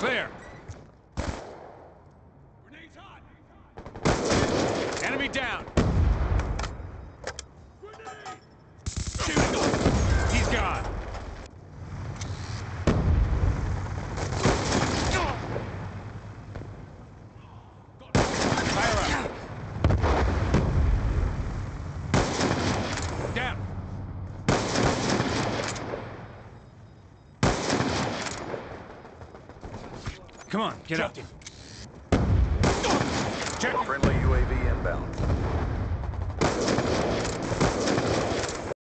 clear. Enemy down. Come on, get up. Check. Friendly UAV inbound.